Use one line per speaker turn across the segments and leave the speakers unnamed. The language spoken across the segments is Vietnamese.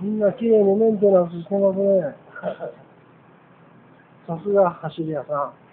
みんな綺麗にメンテナンスしてますね。さすが走り屋さん。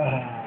Ah.